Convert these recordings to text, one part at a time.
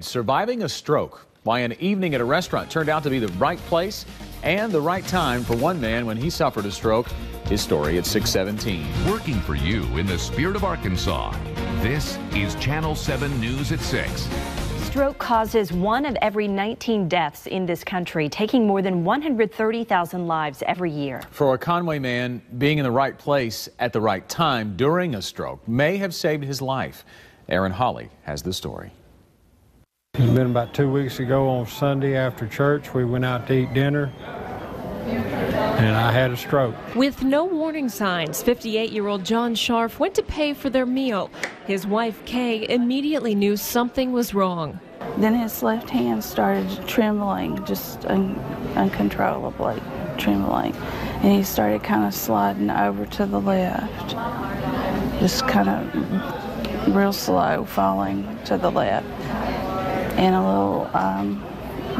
Surviving a stroke. Why an evening at a restaurant turned out to be the right place and the right time for one man when he suffered a stroke. His story at 617. Working for you in the spirit of Arkansas. This is Channel 7 News at 6. Stroke causes one of every 19 deaths in this country, taking more than 130,000 lives every year. For a Conway man, being in the right place at the right time during a stroke may have saved his life. Aaron Holly has the story. It's been about two weeks ago on Sunday after church. We went out to eat dinner and I had a stroke. With no warning signs, 58 year old John Scharf went to pay for their meal. His wife, Kay, immediately knew something was wrong. Then his left hand started trembling, just un- uncontrollably trembling. And he started kind of sliding over to the left, just kind of real slow, falling to the left and a little um,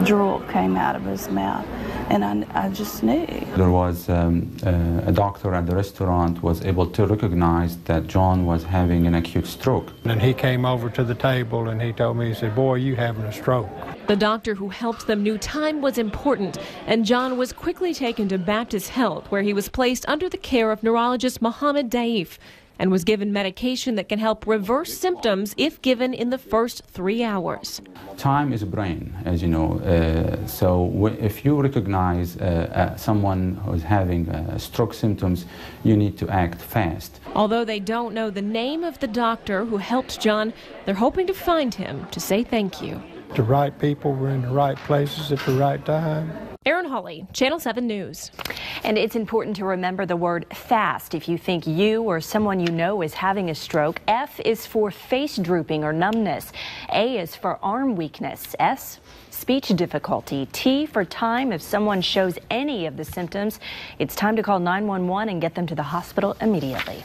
drool came out of his mouth. And I, I just knew. There was um, uh, a doctor at the restaurant was able to recognize that John was having an acute stroke. And he came over to the table and he told me, he said, boy, you having a stroke. The doctor who helped them knew time was important, and John was quickly taken to Baptist Health, where he was placed under the care of neurologist Mohammed Daif and was given medication that can help reverse symptoms if given in the first three hours. Time is brain, as you know. Uh, so if you recognize uh, uh, someone who's having uh, stroke symptoms, you need to act fast. Although they don't know the name of the doctor who helped John, they're hoping to find him to say thank you. The right people were in the right places at the right time. Aaron Holly, Channel 7 News. And it's important to remember the word fast if you think you or someone you know is having a stroke. F is for face drooping or numbness. A is for arm weakness. S, speech difficulty. T for time if someone shows any of the symptoms. It's time to call 911 and get them to the hospital immediately.